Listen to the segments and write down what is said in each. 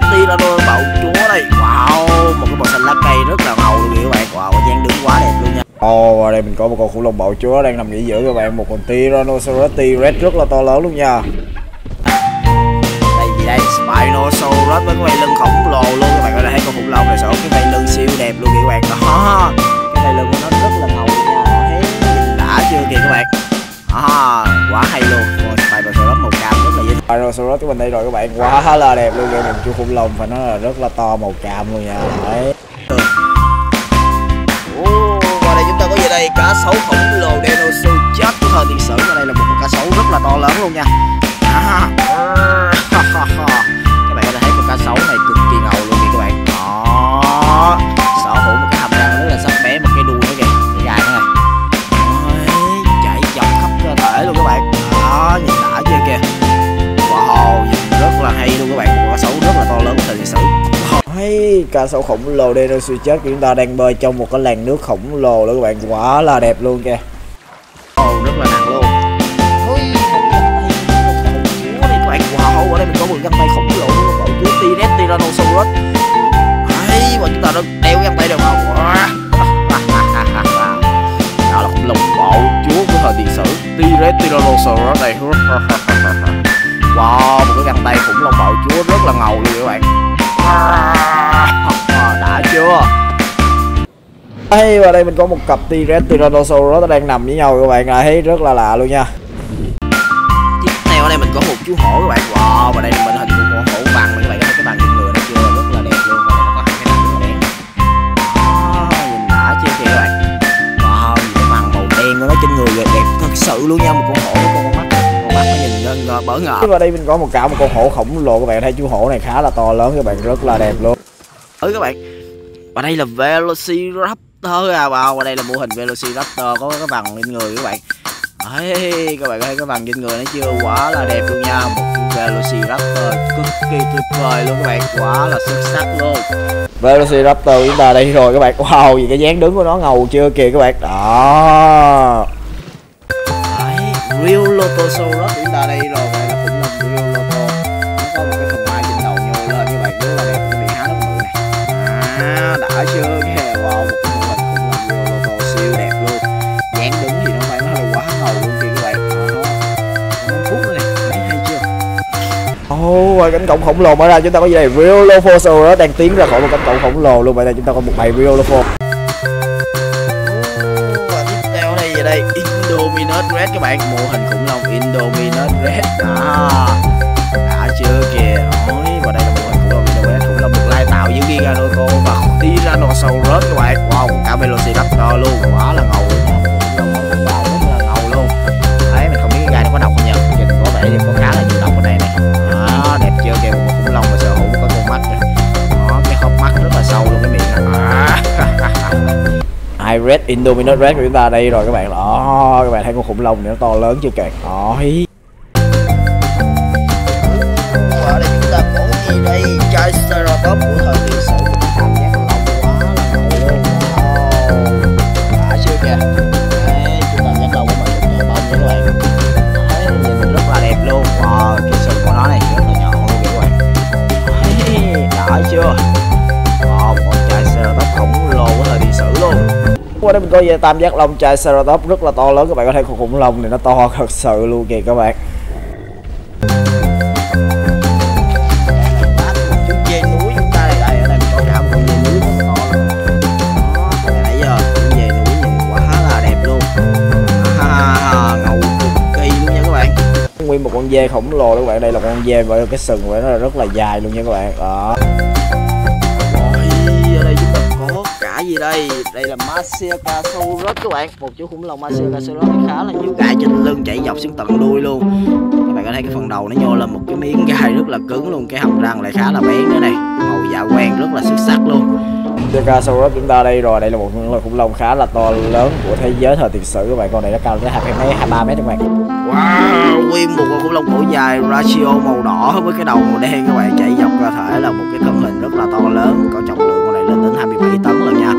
Tyrannosaurus bạo chúa đây wow một cái màu xanh lá cây rất là ngầu luôn các bạn wow dáng đứng quá đẹp luôn nha Ồ, oh, đây mình có một con khủng long bạo chúa đang nằm nghỉ dưỡng các bạn, một con Tyrannosaurus T-Rex rất là to lớn luôn nha. Đây gì đây? Spinosaurus với cái vây lưng khổng lồ luôn các bạn có thể thấy con khủng long này sở cái vây lưng siêu đẹp luôn các bạn. Đó. Cái vây lưng của nó rất là ngầu luôn nha. Đó, thấy đã chưa kìa các bạn. Đó, quá hay luôn. Con Spinosaurus màu rồi sau đó dễ. Của mình đây rồi các bạn, quá là đẹp luôn kìa, mình chú khủng long phải nói là rất là to màu cam luôn nha. Đấy. Và đây chúng ta có gì đây cá sấu khổng lồ dinosaur chết của thời tiền sử và đây là một con cá sấu rất là to lớn luôn nha à, các bạn có thể thấy con cá sấu này cực kỳ ngầu luôn nha các bạn đó Hey, cá sấu khổng lồ dinosaur chết của chúng ta đang bơi trong một cái làn nước khổng lồ đó các bạn. Quá là đẹp luôn kìa. Oh, rất là nặng luôn. Ôi, các bạn wow ở đây mình có một găng tay khổng lồ của con chúa T-Rex Tyrannosaurus. Đấy, chúng ta đã đeo găng tay được không đó là khủng long bạo chúa của thời tiền sử. T-Rex Tyrannosaurus này wow một cái găng tay khủng long bạo chúa rất là ngầu luôn các bạn đã chưa. Đây và đây mình có một cặp T-Rex Tyrannosaurus nó đang nằm với nhau các bạn là thấy rất là lạ luôn nha. Tiếp theo ở đây mình có một chú hổ các bạn. Wow và đây là mình hình của con hổ vàng các bạn. Thấy cái bàn người này chưa? Rất là đẹp luôn. Và nó có hai cái răng rất đen. Nhìn đã chưa kìa các bạn. Wow cái màu đen của nó trên người đẹp thật sự luôn nha, một con hổ ngơ ngơ bỡ ngỡ. Và đây mình có một cả một con hổ khổng lồ các bạn. Thấy chú hổ này khá là to lớn các bạn rất là đẹp luôn. Ừ các bạn. Và đây là Velociraptor à vào và đây là mô hình Velociraptor có cái vằn lên người các bạn. Đấy, các bạn thấy cái vằn trên người nó chưa quá là đẹp luôn nha. Một Velociraptor cực kỳ tuyệt vời luôn các bạn. Quá là xuất sắc luôn. Velociraptor chúng ta đây rồi các bạn. Wow gì cái dáng đứng của nó ngầu chưa kìa các bạn. Đó Real Lotosaurus chúng ta đây rồi đây là khủng long Real Loto nó có một cái phần mai trên đầu nhô lên các bạn rất là đẹp cái miệng há rất bự này. À đã chưa kìa wow một cái mô hình khủng long Real Loto siêu đẹp luôn. Dáng đứng thì nó phải nói là quá ngầu luôn kìa các bạn. Đó nó phút nữa này thấy hay chưa? Oh, cánh cổng khổng lồ mở ra chúng ta có gì đây? Real Lophosaurus đang tiến ra khỏi một cánh cổng khổng lồ luôn vậy là chúng ta có một bầy Real Lopho Red các bạn. Mô hình khủng long Indominus Red. đó à, đã chưa kìa. Ôi và đây là mô hình khủng long Indominus. Khủng long được lai tạo giữa Giganoco và Tyrannosaurus các bạn. Wow cả Velociraptor luôn. Quá là ngầu luôn nha. Khủng long rất là ngầu luôn. Thấy mình không biết cái gai nó có độc không nhỉ nhìn có vẻ thì có khá là nhiều độc ở đây này. Đó đẹp chưa kìa. Một khủng long mà sở hữu có con mắt này đó, cái hốc mắt rất là sâu luôn cái miệng này red Indominus Red của chúng ta đây rồi các bạn. Đó các bạn thấy con khủng long này nó to lớn chưa kìa. Ôi có về tam giác long Triceratops rất là to lớn, các bạn có thể con khủng long này nó to thật sự luôn kìa các bạn. Nguyên một con dê khổng lồ đó các bạn, đây là con dê và cái sừng của nó rất là dài luôn nha các bạn, đó. Đây đây là Masiakasaurus các bạn. Một chú khủng long Masiakasaurus khá là nhiều gai trên lưng chạy dọc xuống tận đuôi luôn. Các bạn có thấy cái phần đầu nó nhô lên một cái miếng gai rất là cứng luôn cái hàm răng lại khá là bén nữa này. Màu dạ quen rất là xuất sắc luôn. Masiakasaurus chúng ta đây rồi đây là một con khủng long khá là to lớn của thế giới thời tiền sử các bạn. Con này nó cao tới hai mấy hai ba mét các bạn. Wow nguyên một con khủng long cổ dài ratio màu đỏ với cái đầu màu đen các bạn. Chạy dọc ra thể là một cái thân hình rất là to lớn có trọng lượng lên đến 27 tấn lần nha.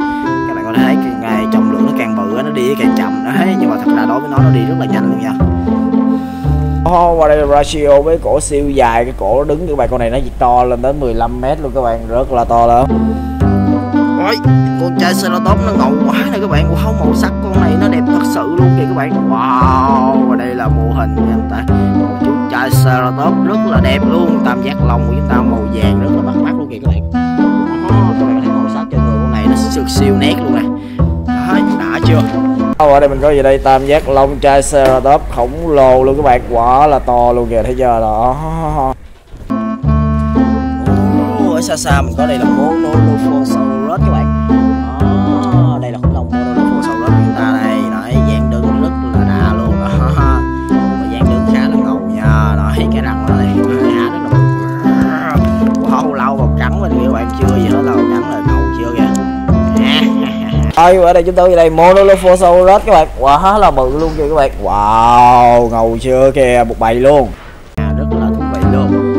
Các bạn có thấy ngày trọng lượng nó càng bự nó đi càng chậm đấy nhưng mà thật ra đối với nó nó đi rất là nhanh luôn nha. Oh, và đây là ratio với cổ siêu dài cái cổ nó đứng các bạn con này nó to lên đến 15 mét luôn các bạn rất là to lớn Ôi, con trai Ceratops nó ngầu quá nè các bạn Wow, màu sắc con này nó đẹp thật sự luôn kìa các bạn. Wow, và đây là mô hình nha anh ta. Một chú trai Ceratops rất là đẹp luôn Tam giác lông của chúng ta màu vàng rất là bắt mắt luôn kìa các bạn siêu siêu nét luôn nè Đấy, đã chưa? Ở đây mình có gì đây? Tam giác lông trai Ceratops khổng lồ luôn các bạn. Quá là to luôn kìa thấy chưa? Đó. Ở xa xa mình có đây là Monolophosaurus các Đây, ở đây chúng tôi đây Monolophosaurus các bạn. Quá là bự luôn kìa các bạn. Wow ngầu chưa kìa một bầy luôn. Rất là thú vị luôn.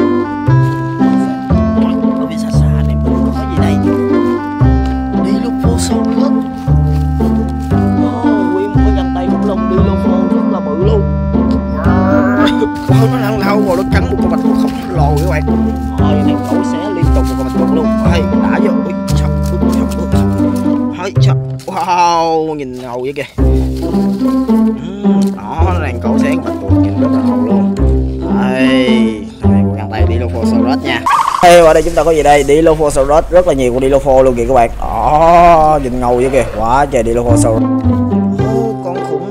Wow, nó đang lao vào nó cắn một con bạch khổng lồ các bạn Wow, nhìn ngầu vậy kìa. Đó, làng cổ sáng bạch tuộc nhìn rất là ngầu luôn. Đây, này của găng tay Dilophosaurus nha. Hey, ở đây chúng ta có gì đây? Dilophosaurus, rất là nhiều con Dilopho luôn kìa các bạn. Đó, nhìn ngầu vậy kìa. Quá trời Dilophosaurus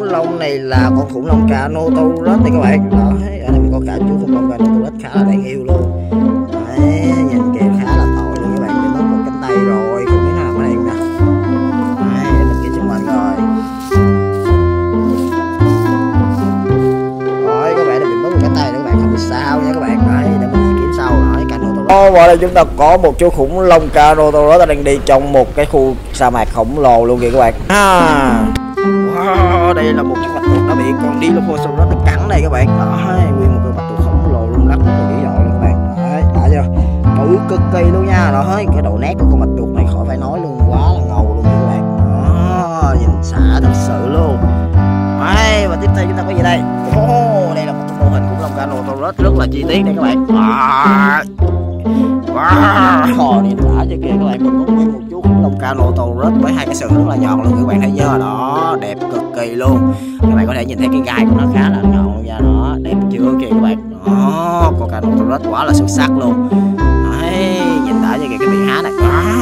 long này là con khủng long Carnotaurus đấy các bạn. Đó Và đây chúng ta có một chú khủng long Carnotaurus đang đi trong một cái khu sa mạc khổng lồ luôn kìa các bạn. À Wow, đây là một chú bạch tuộc đã bị con Dilophosaurus nó cắn này các bạn. Đó nguyên một con bạch tuộc khổng lồ luôn lắc rất là dữ dội luôn các bạn. Đấy, đã chưa? Bự cực kỳ luôn nha. Đó cái độ nét của con bạch tuộc này khỏi phải nói luôn quá là ngầu luôn các bạn. Đó, nhìn xả thật sự luôn. Đấy, và tiếp theo chúng ta có gì đây? Oh, đây là một mô hình khủng long Carnotaurus rất là chi tiết đây các bạn. À, wow, nhìn đã cho kia các bạn mình có nguyên một chú khủng long Carnotaurus với hai cái sừng rất là nhọn luôn các bạn thấy chưa đó đẹp cực kỳ luôn các bạn có thể nhìn thấy cái gai của nó khá là nhọn luôn nha đó đẹp chưa kìa các bạn đó con Carnotaurus quá là xuất sắc luôn Đấy, nhìn đã cho kìa cái bị há này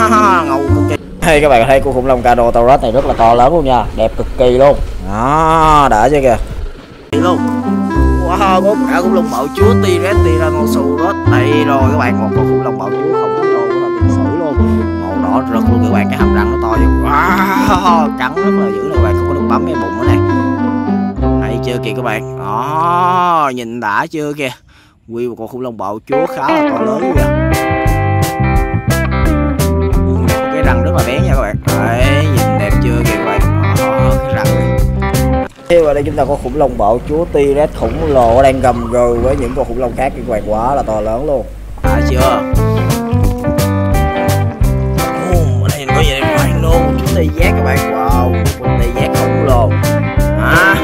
Đó ngầu cực kỳ hay các bạn thấy con khủng long Carnotaurus này rất là to lớn luôn nha. Đẹp cực kỳ luôn. Đó đã chưa kìa. luôn to của cả khủng long bạo chúa T-Rex Tyrannosaurus đây rồi, các bạn. Một con khủng long bạo chúa không có rất là tiền sử luôn. Màu đỏ rực luôn, các bạn. Cái hàm răng nó to vậy wow, cắn rất là dữ luôn, các bạn. Không có được bấm cái bụng nữa này hay chưa kìa, các bạn. Đó, nhìn đã chưa kìa. Quy một con khủng long bạo chúa khá là to lớn kìa. Cái răng rất là bé nha, các bạn. Đấy. Tiếp vào đây chúng ta có khủng long bạo chúa T-Rex khủng lồ đang gầm gừ với những con khủng long khác. Cái quạt quá là to lớn luôn. À chưa? Oh, Ở đây có gì đây? Rhino chú tê giác các bạn Wow tê giác khủng lồ. À.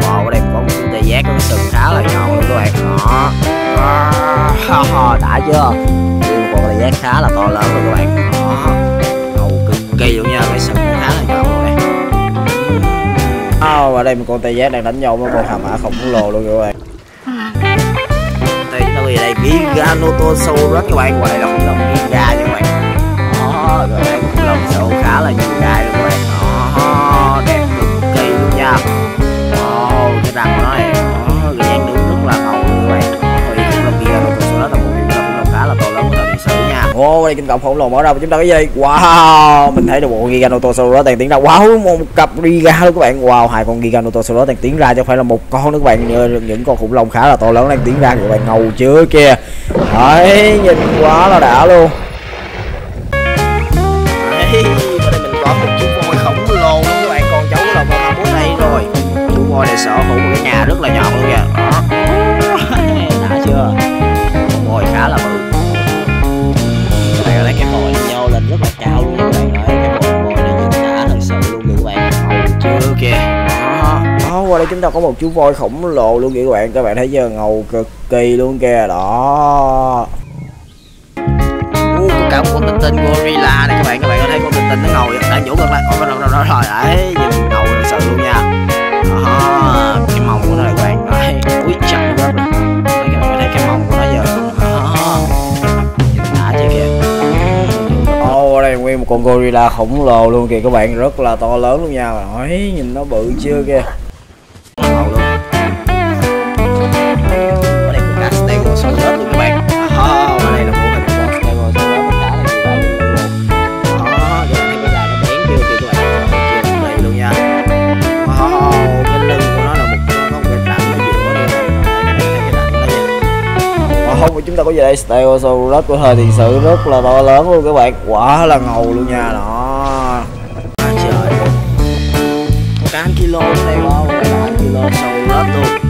Wow ở đây có một chú tê giác có sừng khá là nhọn luôn các bạn. Đó. À. Đã chưa? Đây một con giác khá là to lớn luôn các bạn. Đó. Ngầu cực kỳ luôn nha. Cái sừng Wow, ở đây một con tê giác đang đánh nhau với con hà mã khổng lồ luôn các bạn. Đây nó gì đây Giganotosaurus các bạn, gọi là khủng long giga nha các bạn. Đó, rồi đây khủng long khá là nhiều gai luôn các bạn. Đó, đẹp cực kỳ luôn nha. Wow, cái răng của nó này, nha Ô, đây kinh cộng khổng lồ mở ra và chúng ta cái gì Wow, mình thấy được bộ Giganotosaurus đang tiến ra. Wow, một cặp Giga luôn các bạn. Wow, hai con Giganotosaurus đang tiến ra chứ không phải là một con nữa các bạn Như những con khủng long khá là to lớn đang tiến ra các bạn ngầu chưa kìa. Đấy, nhìn quá là đã luôn. Đây mình có một chú voi khổng lồ. Con cháu là con 21 đây rồi. Chú voi này sở hữu một cái nhà rất là nhỏ. Đây chúng ta có một chú voi khổng lồ luôn kìa các bạn. Các bạn thấy chưa? Ngầu cực kỳ luôn kìa. Đó. Có cả một con tinh tinh gorilla này các bạn. Các bạn có thấy con tinh tinh nó ngồi đang nhổ gần lại con rồi rồi rồi. Đấy nhìn ngầu thật sự luôn nha. Đó cái mông của nó này các bạn đấy ui chậm các bạn có thấy cái mông của nó giờ đó. Đã chưa kìa? Ô đây nguyên một con gorilla khổng lồ luôn kìa các bạn. Rất là to lớn luôn nha. Đấy nhìn nó bự chưa kìa chúng ta có gì đây stegosaurus của thời tiền sử rất là to lớn luôn các bạn. Quả là ngầu luôn nha, đó. Trời ơi. có cả kilo này wow có kilo saurus luôn.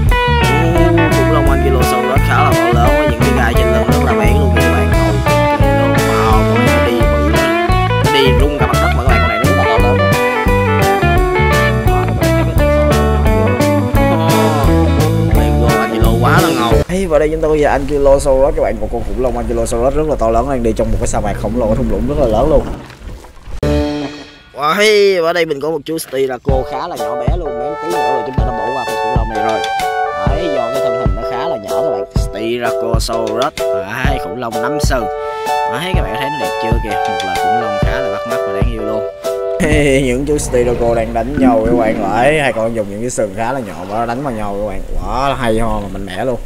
Hey, và đây chúng ta có về Ankylosaurus các bạn một con khủng long Ankylosaurus rất là to lớn đang đi trong một cái sa mạc khổng lồ thung lũng rất là lớn luôn. Wow, hey, ở đây mình có một chú Styraco khá là nhỏ bé luôn Mấy tí nữa rồi chúng ta đã bỏ qua con khủng long này rồi. Đấy, do cái thân hình nó khá là nhỏ các bạn. Styracosaurus Đấy, khủng long nắm sừng. Đấy, các bạn thấy nó đẹp chưa kìa? Một loài khủng long khá là bắt mắt và đáng yêu luôn. Những chú Styraco đang đánh nhau các bạn lại hai con dùng những cái sừng khá là nhọn và đánh vào nhau các bạn. Quá là hay ho mà mạnh mẽ luôn.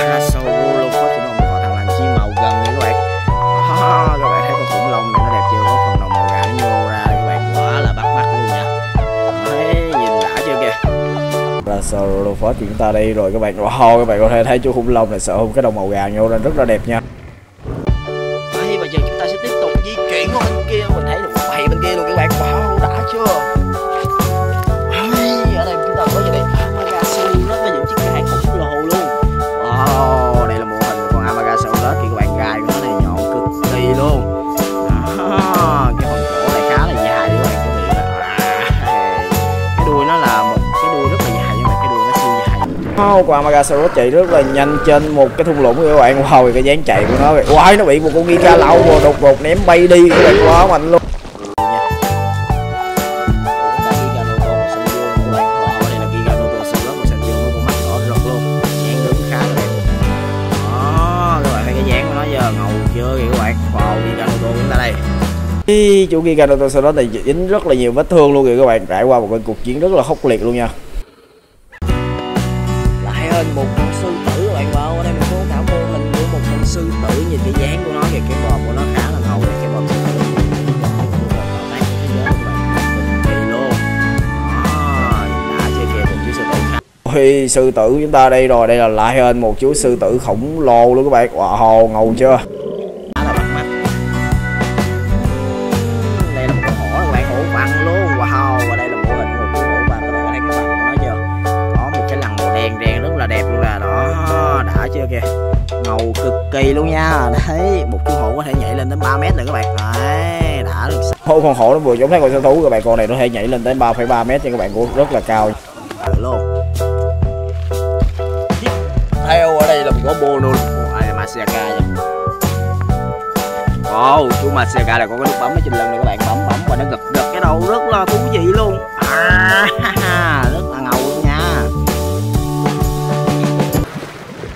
Có gì đây Parasaurolophus khủng long một thằng làm chim màu gần nha các bạn. Ha, các bạn thấy con khủng long này nó đẹp chưa? Có phần đầu màu gà nó nhô ra các bạn. Quá là bắt mắt luôn nha. Đấy, nhìn đã chưa kìa. Parasaurolophus chúng ta đây rồi các bạn. Wow các bạn có thể thấy chú khủng long này sợ không? Cái đầu màu gà nhô ra rất là đẹp nha. Qua Magasaro chạy rất là nhanh trên một cái thung lũng các bạn wow cái dáng chạy của nó wow nó bị một con Giga lâu rồi đột ngột ném bay đi các bạn quá mạnh luôn. Ý, chú Giganotosaurus này dính rất là nhiều vết thương luôn kìa các bạn. Trải qua một cái cuộc chiến rất là khốc liệt luôn nha. Ôi, sư tử chúng ta đây rồi đây là lại hơn một chú sư tử khổng lồ luôn các bạn. Ngầu hổ hổ luôn. Wow và đây là mô hình của một chú hổ vằn. Các bạn có thấy cái vằn của nó chưa? Có một cái lằn màu đen đen rất là đẹp luôn là đó đã chưa kìa? Ngầu cực kỳ luôn nha. Đấy một chú hổ có thể nhảy lên đến 3 mét rồi các bạn. Đấy đã được Ô, con hổ nó vừa giống thấy con sở thú các bạn. Con này nó thể nhảy lên tới 3,3 mét nha các bạn. Cũng rất là cao. Luôn có Bono ai là Masiaka nha Wow, chú Masiaka là có cái nút bấm ở trên lưng này các bạn. Bấm bấm và nó gật gật cái đầu rất là thú vị luôn. À, rất là ngầu luôn nha.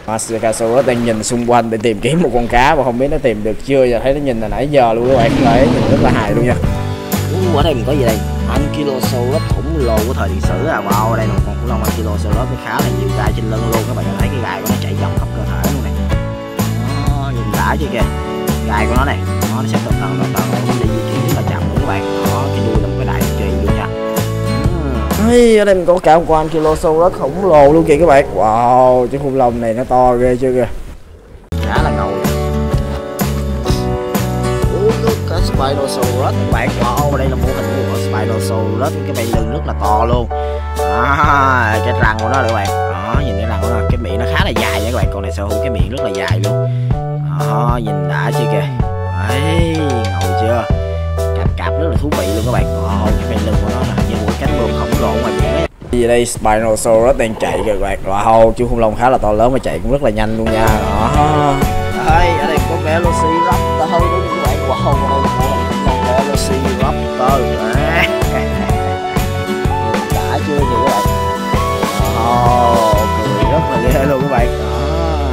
Masiaka Saurus đang nhìn xung quanh để tìm kiếm một con cá mà không biết nó tìm được chưa giờ. Thấy nó nhìn là nãy giờ luôn các bạn. Đấy nhìn rất là hài luôn nha. Ở đây mình có gì đây? Ankylosaurus khổng lồ của thời điện sử à. Wow đây là một con khủng long Ankylosaurus khá là nhiều gai trên lưng luôn. Các bạn thấy cái gai của nó chạy dọc khắp đã chưa kìa gai của nó này nó sẽ từ từ từ từ nó đi di chuyển rất là chậm luôn các bạn đó cái đuôi là một cái đại trì luôn nha. Hey, ở đây mình có cả một con Ankylosaurus khổng lồ luôn kìa các bạn. Wow, cái khủng long này nó to ghê chưa kìa. Khá là ngầu. Có Spinosaurus các bạn. Wow đây là mô hình của Spinosaurus cái bầy lưng rất là to luôn. À, cái răng của nó các bạn. Đó nhìn cái răng của nó. Cái miệng nó khá là dài nha các bạn. Con này sở hữu cái miệng rất là dài luôn đó nhìn đã chưa kìa. Đấy ngầu chưa? Cặp cạp rất là thú vị luôn các bạn. Wow cái lưng của nó là như một cánh bướm khổng lồ biển ấy. Gì đây? Spinosaurus đang chạy kìa các bạn. Wow chú khủng long khá là to lớn mà chạy cũng rất là nhanh luôn nha. Đó đây ở đây có Velociraptor luôn các bạn. Wow đây có Velociraptor đã chưa gì các bạn. Oh, cười rất là ghê luôn các bạn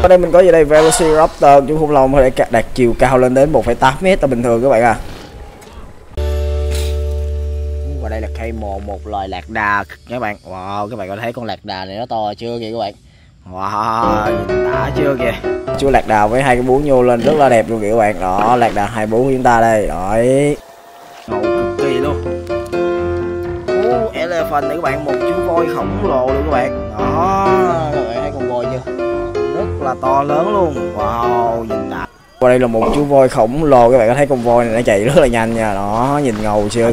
ở đây mình có gì đây? Velociraptor chú khủng long có thể đạt chiều cao lên đến 1,8 mét là bình thường các bạn à và đây là cây mồ một loài lạc đà các bạn. Wow các bạn có thấy con lạc đà này nó to chưa kìa các bạn? Wow đã chưa kìa. Chú lạc đà với hai cái bú nhô lên rất là đẹp luôn kìa các bạn. Đó lạc đà hai bú của chúng ta đây. Đấy. Ngầu cực kỳ luôn. Oh, elephant này các bạn một chú voi khổng lồ luôn các bạn. Đó rất là to lớn luôn. Wow nhìn đã. Qua đây là một chú voi khổng lồ. Các bạn có thấy con voi này nó chạy rất là nhanh nha. Đó nhìn ngầu chưa?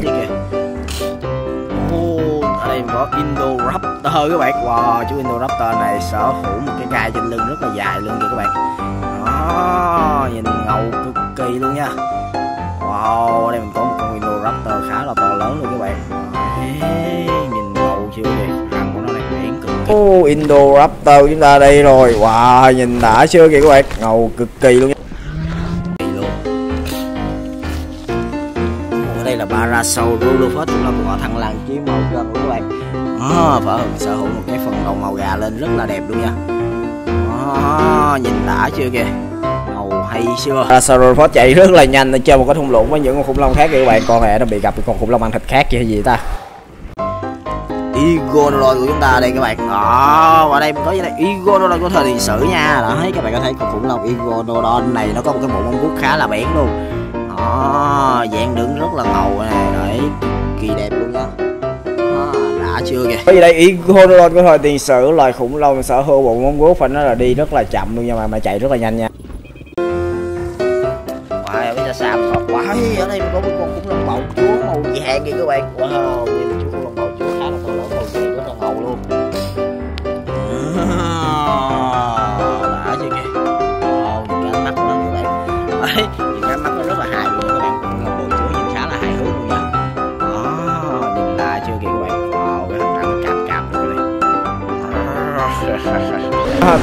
Đây có Indoraptor các bạn. Wow chú Indoraptor này sở hữu một cái gai trên lưng rất là dài luôn kìa các bạn. Đó nhìn ngầu cực kỳ luôn nha. Wow đây mình có một con Indoraptor khá là to lớn luôn các bạn. Nhìn ngầu chưa kìa oh, Indoraptor chúng ta đây rồi. Wow nhìn đã chưa kìa các bạn. Ngầu cực kỳ luôn nha. Đây là Parasaurolophus cũng là một thằng lằn chim màu gần các bạn. À, phở hừng sở hữu một cái phần đầu màu gà lên rất là đẹp luôn nha. À, nhìn đã chưa kìa. Ngầu hay chưa? Parasaurolophus chạy rất là nhanh để chơi một cái thung lũng với những con khủng long khác kìa các bạn. Con này nó bị gặp con khủng long ăn thịt khác hay gì ta Iguanodon của chúng ta đây các bạn. Đó và đây mình có đây Iguanodon của thời tiền sử nha. Đó thấy các bạn có thấy con khủng long Iguanodon này nó có một cái bộ móng vuốt khá là bén luôn. Ờ, đó dạng đứng rất là ngầu này đấy kỳ đẹp luôn đó, ờ, đã chưa kìa. Có gì đây Iguanodon của thời tiền sử loài khủng long sở hữu bộ móng vuốt phải nói là đi rất là chậm luôn nhưng mà mà chạy rất là nhanh nha. Chưa kìa các bạn. Wow cái thằng cạp cạp luôn này.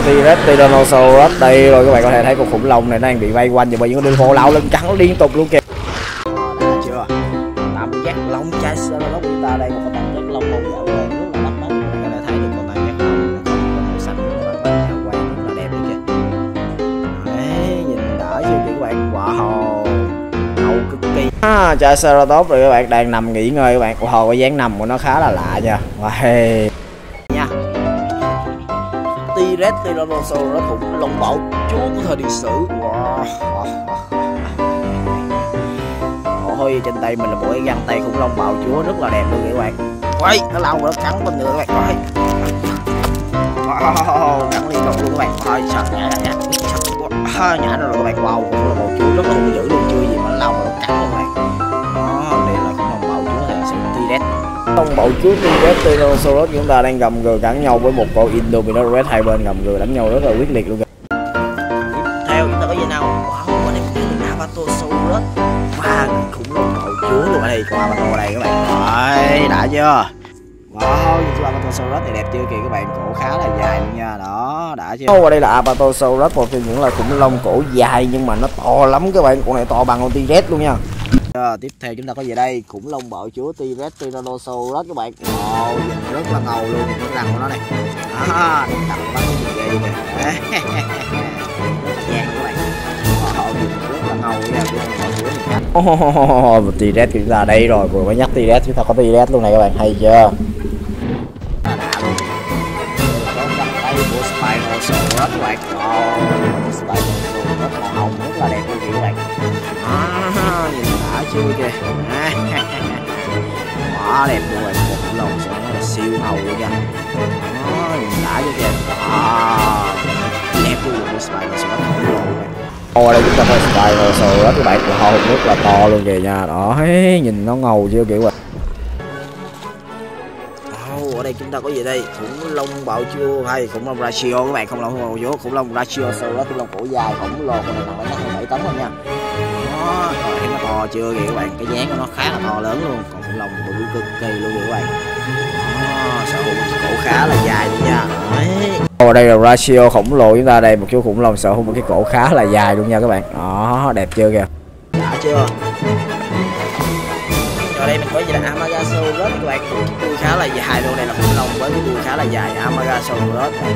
T-Rex Tyrannosaurus đây rồi các bạn có thể thấy con khủng long này nó đang bị vây quanh và bởi những con đường hồ lao lưng trắng liên tục luôn kìa kỳ à, Ceratops rồi các bạn đang nằm nghỉ ngơi các bạn wow cái dáng nằm của nó khá là lạ nha wow nha T-Rex Tyrannosaurus cũng long bộ chúa của thời điện sử wow thôi trên tay mình là bộ cái găng tay khủng long bào chúa rất là đẹp luôn các bạn quay nó lao nó cắn bên nữa các bạn wow, cắn liên tục luôn các bạn thôi sợ nhả nhả nhả nhả rồi các bạn wow khủng long bạo chúa rất là hung dữ luôn chưa gì mà lâu mà nó cắn luôn thì T-Rex Long bạo chúa T-Rex Tyrannosaurus chúng ta đang gầm gừ cắn nhau với một con Indominus Rex hai bên gầm gừ đánh nhau rất là quyết liệt luôn tiếp theo chúng ta có gì nào? Wow ở đây mình Apatosaurus ba người khủng long bạo chúa luôn ở đây. Con Apato đây các bạn. Đấy đã chưa? Wow, nhìn chú Apatosaurus này đẹp chưa kìa các bạn, cổ khá là dài luôn nha, đó, đã chưa? Ở đây là Apatosaurus, một trong những loài khủng long cổ dài nhưng mà nó to lắm các bạn, con này to bằng con T-Rex luôn nha à, Tiếp theo chúng ta có gì đây, khủng long bạo chúa T-Rex Tyrannosaurus các bạn. Ồ, oh, nhìn rất là ngầu luôn, cái răng của nó này. À, đặt bắn ghê vậy. Rất Oh, oh, oh, bạn. Nhìn rất là ngầu nha, của con bạo chúa này Oh, T-Rex chúng ta đây rồi, vừa mới nhắc T-Rex chúng ta có T-Rex luôn này các bạn, hay chưa? Chưa kìa. Quá đẹp luôn bạn một long sẽ là siêu ngầu luôn nha. Đó, đã chưa kìa. Đó, đẹp luôn của Spinosaurus khổng lồ bạn Ồ đây chúng ta có Spinosaurus các bạn Wow, rất là to luôn kìa nha. Đó, nhìn nó ngầu chưa bạn ở đây chúng ta có gì đây? Khủng long bạo chúa hay khủng long ratio các bạn khủng long bạo chúa khủng long ratio sau đó khủng long cổ dài khổng lồ con này nặng bảy tấn luôn nha rồi thấy nó to chưa kìa các bạn. Cái dáng của nó khá là to lớn luôn. Còn khủng long bự cực kỳ luôn kìa các bạn. Đó, sở hữu cái cổ khá là dài luôn nha. Đấy. Ồ, đây là ratio khổng lồ chúng ta đây một chú khủng long sở hữu một cái cổ khá là dài luôn nha các bạn. Đó đẹp chưa kìa. Đã chưa? Ở đây mình có gì là Amagasaurus các bạn. Đuôi khá là dài luôn. Đây là khủng long với cái đuôi khá là dài Amagasaurus đấy.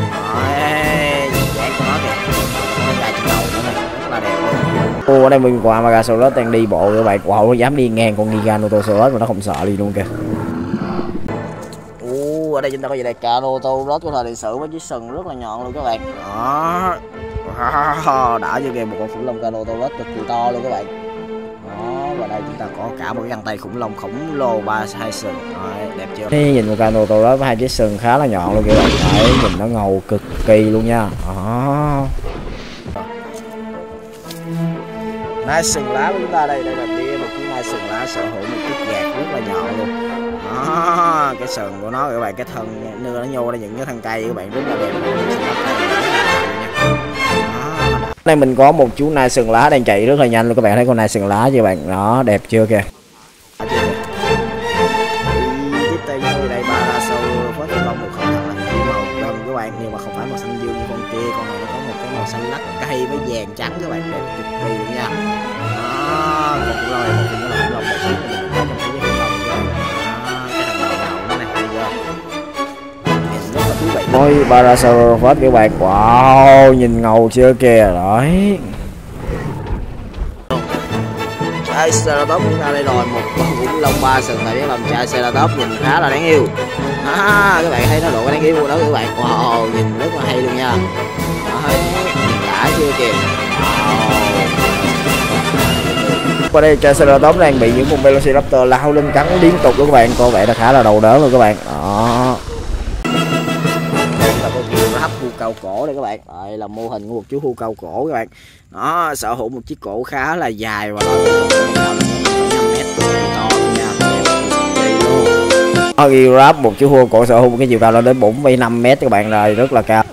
Dáng của nó kìa. Nó dài trên đầu Ô, ở đây mình qua Amagasaurus đang đi bộ các bạn. Wow nó dám đi ngang con Giganotosaurus mà nó không sợ gì luôn kìa. Ô, ở đây chúng ta có gì đây? Carnotaurus của thời lịch sử với chiếc sừng rất là nhọn luôn các bạn. Đó. Đã chưa kìa một con khủng long Carnotaurus cực kỳ to luôn các bạn. Và đây chúng ta có cả một cái găng tay khủng long khổng lồ ba hai sừng. Đấy, đẹp chưa? Đây, nhìn một đó với hai chiếc sừng khá là nhọn luôn kìa bạn. Đấy, nhìn nó ngầu cực kỳ luôn nha. Đó nai sừng lá của chúng ta đây đây là bia một cái nai sừng lá sở hữu một chiếc gạt rất là nhọn luôn. Đó, cái sừng của nó các bạn cái thân nưa nó nhô ra những cái thân cây các bạn rất là đẹp. Đây mình có một chú nai sừng lá đang chạy rất là nhanh luôn các bạn. Thấy con nai sừng lá chưa bạn? Đó đẹp chưa kìa? Ôi Parasaurolophus các bạn Wow nhìn ngầu chưa kìa Đấy. Triceratops chúng ta đây rồi một con khủng long ba sừng tại biết làm Triceratops nhìn khá là đáng yêu. À, các bạn thấy nó độ đáng yêu nó các bạn wow nhìn rất là hay luôn nha. Đấy, đã chưa kìa. Qua đây Triceratops đang bị những con Velociraptor lao lên cắn liên tục các bạn có vẻ là khá là đầu đớn luôn các bạn. Đó câu cao cổ đây các bạn đây là mô hình của một chú hươu cao cổ các bạn nó sở hữu một chiếc cổ khá là dài và nó mét to giraffe một chú hươu cổ sở hữu cái chiều cao lên đến 45 mét các bạn rồi rất là cao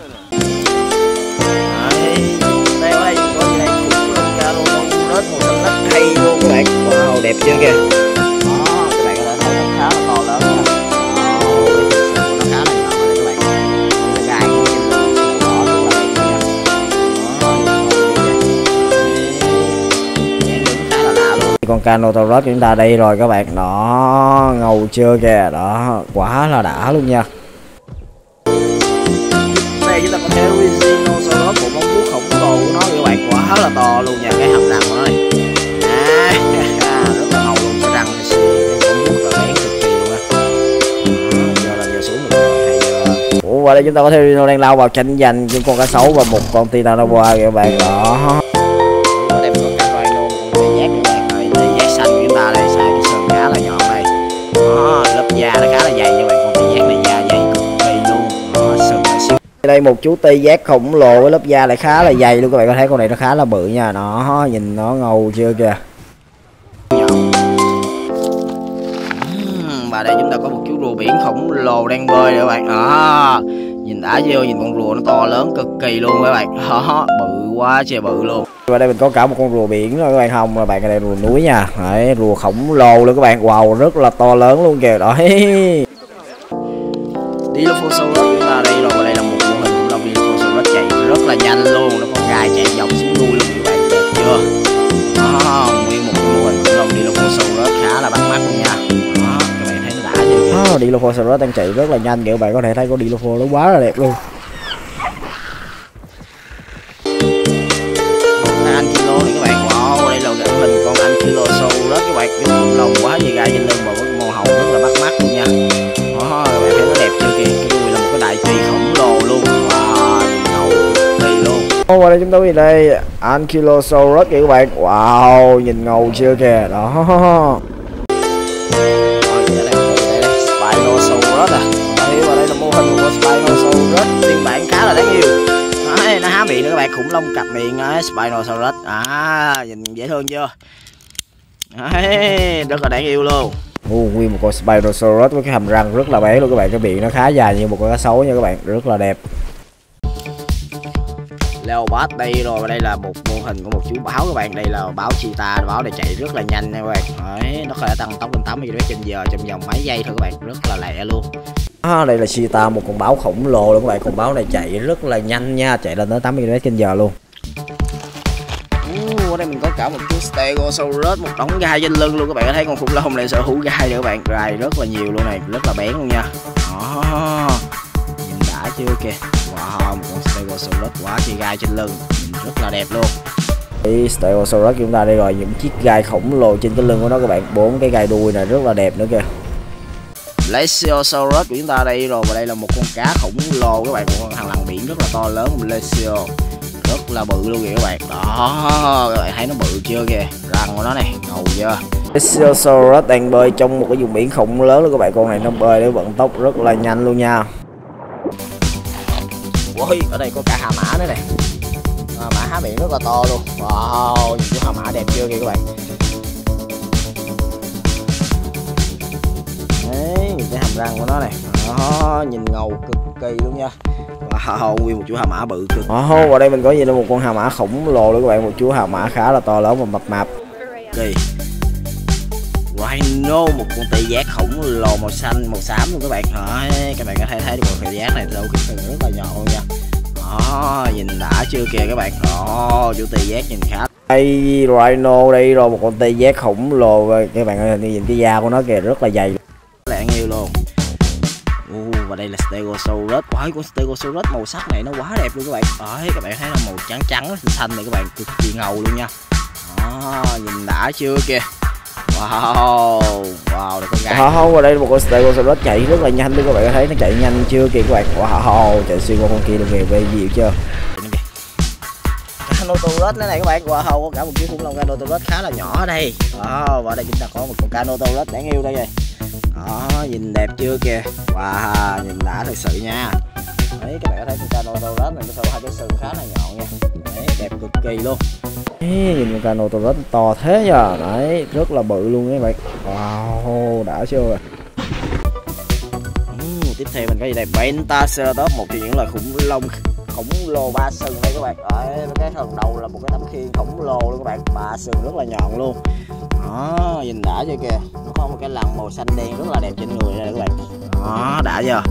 Wow, đẹp chưa kìa con Canotaurus chúng ta đây rồi các bạn. Đó ngầu chưa kìa. Đó quá là đã luôn nha. Đây chúng ta có thấy Rhinoceros một móng vuốt khổng lồ của nó các bạn. Quá là to luôn nha cái hàm răng của nó này. À, rất là ngầu luôn. Cái răng móng vuốt là bén cực kỳ luôn á. Giờ là giờ xuống mình Ủa, qua đây chúng ta có thấy Rhino đang lao vào tranh giành những con cá sấu và một con Titanoboa các bạn. Đó đây một chú tê giác khổng lồ với lớp da lại khá là dày luôn các bạn có thấy con này nó khá là bự nha. Nó nhìn nó ngầu chưa kìa. Và đây chúng ta có một chú rùa biển khổng lồ đang bơi các bạn. Đó nhìn đã vô nhìn con rùa nó to lớn cực kỳ luôn các bạn. Đó bự quá trời bự luôn. Và đây mình có cả một con rùa biển rồi các bạn không? Là bạn ở đây rùa núi nha. Đấy rùa khổng lồ luôn các bạn. Wow rất là to lớn luôn kìa. Đấy. Đi nó phô sâu nhanh luôn nó con gài chạy dọc xuống đuôi luôn các bạn đẹp chưa? Đó, nguyên một mô hình khủng long Dilophosaurus khá là bắt mắt luôn nha. Đó, các bạn thấy nó đã chưa? Oh, Dilophosaurus đang chạy rất là nhanh các bạn có thể thấy con Dilopho nó quá là đẹp luôn. Ô, qua đây chúng ta đi đây? Ankylosaurus kìa các bạn. Wow, nhìn ngầu chưa kìa. Đó. Spinosaurus à? Đây, và đây là mô hình của Spinosaurus. Phiên bản khá là đáng yêu. Đấy, nó há miệng nữa các bạn. Khủng long cặp miệng á Spinosaurus. À nhìn dễ thương chưa? Đấy, rất là đáng yêu luôn. Ồ, nguyên một con Spinosaurus với cái hàm răng rất là bé luôn các bạn. Cái miệng nó khá dài như một con cá sấu nha các bạn. Rất là đẹp. Leopard đây rồi và đây là một mô hình của một chú báo các bạn. Đây là báo cheetah báo này chạy rất là nhanh nha các bạn. Đấy nó có thể tăng tốc lên 80 km trên giờ trong vòng mấy giây thôi các bạn rất là lẹ luôn. À, đây là cheetah một con báo khổng lồ luôn các bạn. Con báo này chạy rất là nhanh nha chạy lên tới 80 km trên giờ luôn. Ở đây mình có cả một chú Stegosaurus một đống gai trên lưng luôn các bạn. Thấy con khủng long này sở hữu gai nữa các bạn. Gai rất là nhiều luôn này rất là bén luôn nha. Đó nhìn đã chưa kìa một con Stegosaurus quá chi gai trên lưng. Nhìn rất là đẹp luôn. Cái Stegosaurus chúng ta đây rồi những chiếc gai khổng lồ trên cái lưng của nó các bạn. Bốn cái gai đuôi này rất là đẹp nữa kìa. Plesiosaurus của chúng ta đây rồi và đây là một con cá khổng lồ các bạn. Một con hàng lằn biển rất là to lớn Plesio rất là bự luôn kìa các bạn. Đó các bạn thấy nó bự chưa kìa? Răng của nó này ngầu chưa? Plesiosaurus đang bơi trong một cái vùng biển khổng lớn luôn các bạn. Con này nó bơi để vận tốc rất là nhanh luôn nha Ôi, ở đây có cả hà mã nữa này. À, mã há miệng rất là to luôn. Wow nhìn chú hà mã đẹp chưa kìa các bạn. Đấy nhìn cái hàm răng của nó này. Đó nhìn ngầu cực kỳ luôn nha. Wow nguyên một chú hà mã bự cực. Oh, ở đây mình có gì là một con hà mã khổng lồ luôn các bạn. Một chú hà mã khá là to lớn và mập mạp. Kỳ. Rhino một con tê giác khổng lồ màu xanh màu xám luôn các bạn. Đấy, các bạn có thể thấy được một tê giác này đâu cái rất là nhỏ luôn nha đó nhìn đã chưa kìa các bạn. Đó chú tê giác nhìn khá đây Rhino đây rồi một con tê giác khổng lồ. Các bạn nhìn cái da của nó kìa rất là dày. Lẹ nhiều luôn. Uh, và đây là Stegosaurus. Wow, con Stegosaurus màu sắc này nó quá đẹp luôn các bạn. Đấy, các bạn thấy là màu trắng trắng xanh xanh này các bạn cực kỳ ngầu luôn nha. Đó, nhìn đã chưa kìa. Wow, wow, đây con gái Wow, và đây là một con Stegosaurus chạy rất là nhanh luôn các bạn thấy nó chạy nhanh chưa? Kìa các bạn Wow, chạy xuyên qua con kia luôn kìa, về dịu chưa? Canotaurus này, này các bạn. Wow, có cả một chiếc khủng long Canotaurus khá là nhỏ ở đây. Wow, và đây chúng ta có một con Canotaurus đáng yêu đây rồi đó nhìn đẹp chưa kìa. Wow nhìn đã thật sự nha đấy các bạn có thấy con cano Canotaurus này nó có hai cái sừng khá là nhọn nha. Đấy đẹp cực kỳ luôn. Đấy, nhìn con Canotaurus to thế nhờ. Đấy rất là bự luôn các bạn. Wow đã chưa? Rồi uhm, tiếp theo mình có gì đây? Pentaceratops một trong những loài khủng long khổng lồ ba sừng đây các bạn. Đấy, cái phần đầu là một cái tấm khiên khổng lồ luôn các bạn. Ba sừng rất là nhọn luôn. Đó nhìn đã chưa kìa. Nó có một cái lằn màu xanh đen rất là đẹp trên người đây các bạn. Đó đã chưa?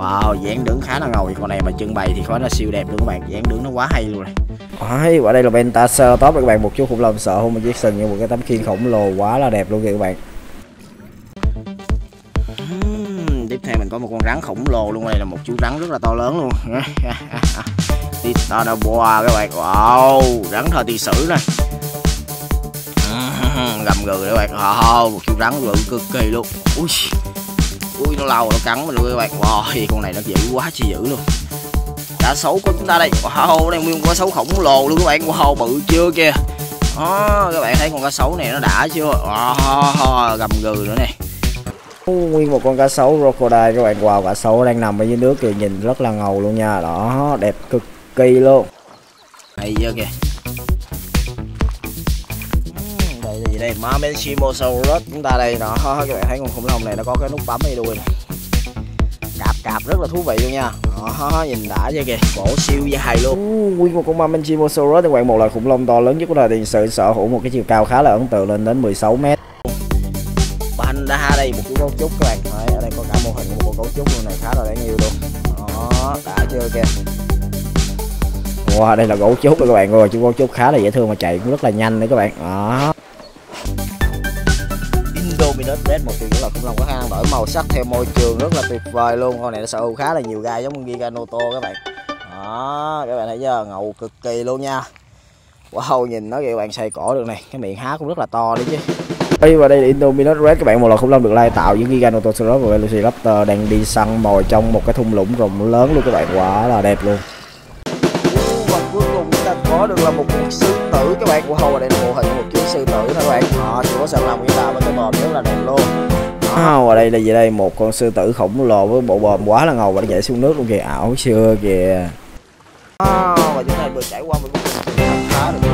Wow dáng đứng khá là ngầu. Con này mà trưng bày thì có là siêu đẹp luôn các bạn. Dáng đứng nó quá hay luôn này. Đấy, ở đây là Pentaceratops các bạn. Một chút khủng long sợ không mà Jackson như một cái tấm khiên khổng lồ quá là đẹp luôn kìa các bạn. Tiếp theo mình có một con rắn khổng lồ luôn. Đây là một chú rắn rất là to lớn luôn. Titanoboa các bạn. Wow rắn thời tiền sử này gầm gừ các bạn. Wow, một chú rắn bự cực kỳ luôn. Ui ui nó lâu nó cắn mình các bạn. Wow con này nó dữ quá chi dữ luôn. Cá sấu của chúng ta đây. Wow đây nguyên con cá sấu khổng lồ luôn các bạn. Wow bự chưa kìa. Đó các bạn thấy con cá sấu này nó đã chưa? Wow, gầm gừ nữa này nguyên một con cá sấu crocodile các bạn. Wow cá sấu đang nằm ở dưới nước kìa nhìn rất là ngầu luôn nha. Đó đẹp cực kỳ luôn. Hay chưa kìa đây đây Mamenchimosaurus chúng ta đây đó các bạn thấy con khủng long này nó có cái nút bấm ở đuôi này cạp cạp rất là thú vị luôn nha. Đó, nhìn đã chưa kìa cổ siêu dài luôn. Uh, nguyên một con Mamenchimosaurus thì bạn một loài khủng long to lớn nhất của thời tiền sử sở hữu một cái chiều cao khá là ấn tượng lên đến 16 mét. Panda đây một chú gấu trúc các bạn. Đấy, ở đây có cả mô hình của một con gấu trúc luôn này khá là đáng yêu luôn. Đó đã chưa kìa. Wow, đây là gấu trúc các bạn rồi chú gấu trúc khá là dễ thương mà chạy cũng rất là nhanh đấy các bạn. Đó Red một kiểu là khủng long có khả năng đổi màu sắc theo môi trường rất là tuyệt vời luôn. Con này nó sở hữu khá là nhiều gai giống con Giganoto các bạn. Đó, các bạn thấy chưa? Ngầu cực kỳ luôn nha. Wow, nhìn nó kìa, bạn xoay cổ được này. Cái miệng há cũng rất là to đấy chứ. Đi vào đây là Indominus Red, các bạn, một loài khủng long được lai tạo với Giganotosaurus và Velociraptor đang đi săn mồi trong một cái thung lũng rộng lớn luôn các bạn. Quá là đẹp luôn. Và cuối cùng chúng ta có được là một con sư tử các bạn. Wow hầu đây là mô hình một sư tử thôi các bạn. Họ chỉ có sợi lòng chúng ta với cái bờm rất là đẹp luôn. Wow, và đây là gì đây? Một con sư tử khổng lồ với bộ bờm quá là ngầu và nó nhảy xuống nước luôn kìa. Ảo chưa kìa. Wow, và chúng ta vừa trải qua một khá được